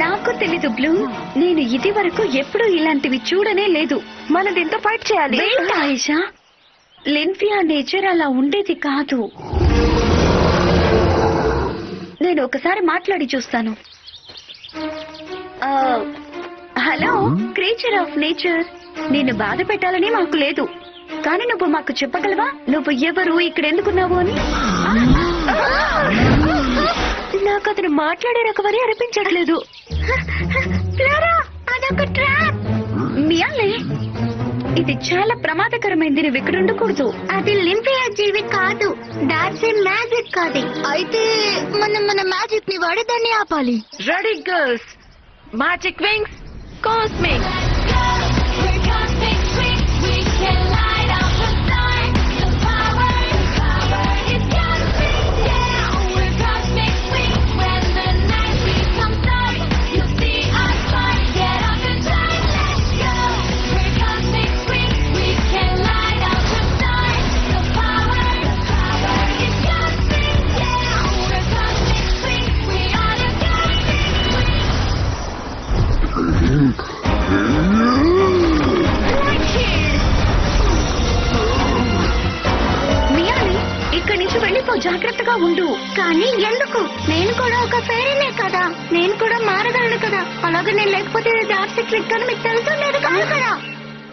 నాకు తెలీదు బ్లూ నేను ఇది వరకు ఎప్పుడు ఇలాంటివి చూడనే లేదు మనం దీంతో ఫైట్ చేయాలి ఆయిషా లిన్ఫియా నేచర్ అలా ఉండేది కాదు నేను ఒకసారి మాట్లాడి చూస్తాను హలో క్రీచర్ ఆఫ్ నేచర్ నేను బాధ పెట్టాలని మాకు లేదు. కానీ నువ్వు మాకు చెప్పగలవా? నువ్వు ఎవరు? ఇక్కడ ఎందుకున్నావు అని? నాకు అతను మాట్లాడే రకమని అనిపించట్లేదు. ఇది చాలా ప్రమాదకరమైంది నువ్వు ఇక్కడ ఉండకూడదు. అది లింపియా జీవి కాదు దాట్స్ మ్యాజిక్ కాదు. అయితే మనం మన మ్యాజిక్ని వాడి దాన్ని ఆపాలి. Ready girls magic wings cosmic ఇక్కడి నుంచి వెళ్ళిపో జాగ్రత్తగా ఉండు. కానీ ఎందుకు? నేను కూడా ఒక ఫెయిరీనే కదా. నేను కూడా మారగలను కదా. అలాగే నేను లేకపోతే డార్సీ క్లిక్ అని మీకు తెలుసులేదు కాదు కదా.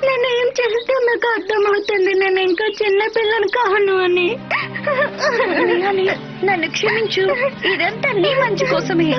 నేను ఏం చేస్తే నాకు అర్థమవుతుంది? నేను ఇంకా చిన్న పిల్లని కాను అని. నన్ను క్షమించు. ఇదంతా నీ మంచి కోసమే.